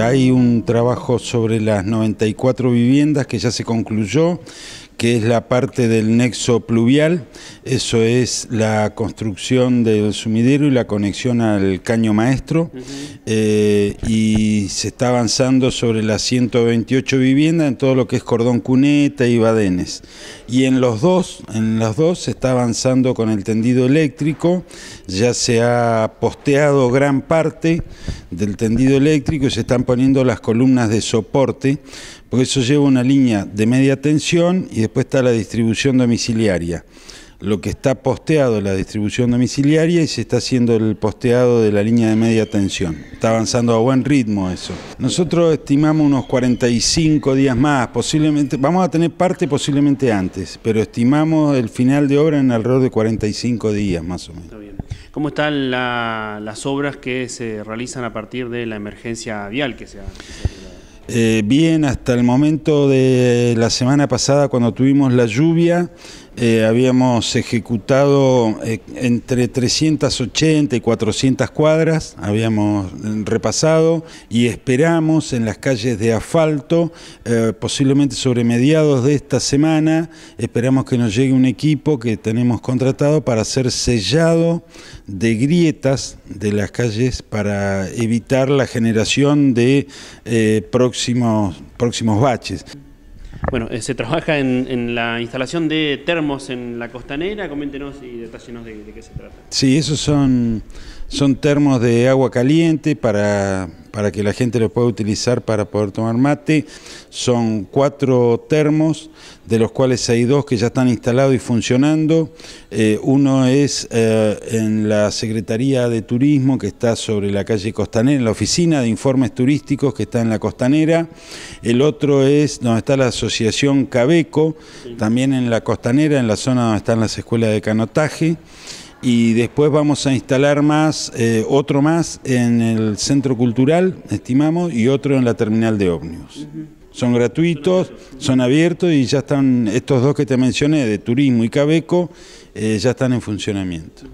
hay un trabajo sobre las 94 viviendas que ya se concluyó que es la parte del nexo pluvial, eso es la construcción del sumidero y la conexión al caño maestro, eh, y se está avanzando sobre las 128 viviendas en todo lo que es cordón cuneta y badenes. Y en los dos, en los dos se está avanzando con el tendido eléctrico, ya se ha posteado gran parte del tendido eléctrico y se están poniendo las columnas de soporte porque eso lleva una línea de media tensión y después está la distribución domiciliaria. Lo que está posteado es la distribución domiciliaria y se está haciendo el posteado de la línea de media tensión. Está avanzando a buen ritmo eso. Nosotros estimamos unos 45 días más, posiblemente, vamos a tener parte posiblemente antes, pero estimamos el final de obra en alrededor de 45 días más o menos. ¿Cómo están las obras que se realizan a partir de la emergencia vial que se ha... Eh, bien, hasta el momento de la semana pasada cuando tuvimos la lluvia, eh, habíamos ejecutado eh, entre 380 y 400 cuadras, habíamos repasado y esperamos en las calles de asfalto, posiblemente sobre mediados de esta semana, esperamos que nos llegue un equipo que tenemos contratado para hacer sellado de grietas de las calles para evitar la generación de próximos, próximos baches. Bueno, eh, se trabaja en, la instalación de termos en la costanera. Coméntenos y detallenos de, de qué se trata. Sí, esos son, son termos de agua caliente para para que la gente lo pueda utilizar para poder tomar mate. Son cuatro termos, de los cuales hay dos que ya están instalados y funcionando. Eh, uno es eh, en la Secretaría de Turismo, que está sobre la calle Costanera, en la oficina de informes turísticos, que está en la Costanera. El otro es donde está la Asociación Cabeco, también en la Costanera, en la zona donde están las escuelas de canotaje y después vamos a instalar más, eh, otro más en el centro cultural, estimamos, y otro en la terminal de ómnibus. Son gratuitos, son abiertos y ya están, estos dos que te mencioné, de turismo y Cabeco, eh, ya están en funcionamiento.